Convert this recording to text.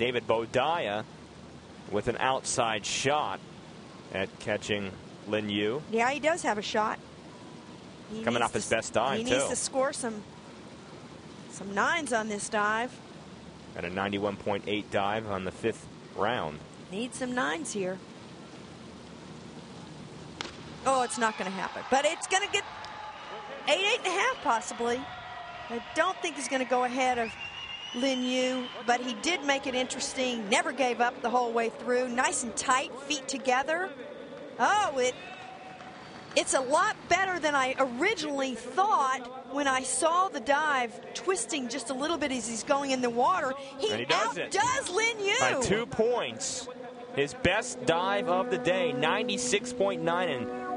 David Boudia with an outside shot at catching Lin Yue. Yeah, he does have a shot. He Coming off his best dive, He needs to score some some nines on this dive. At a 91.8 dive on the fifth round. Need some nines here. Oh, it's not going to happen. But it's going to get eight, eight and a half possibly. I don't think he's going to go ahead of Lin Yue, but he did make it interesting. Never gave up the whole way through. Nice and tight, feet together. Oh, it it's a lot better than I originally thought when I saw the dive twisting just a little bit as he's going in the water. He, And he does it. outdoes Lin Yue. By two points. His best dive of the day, 96.9, and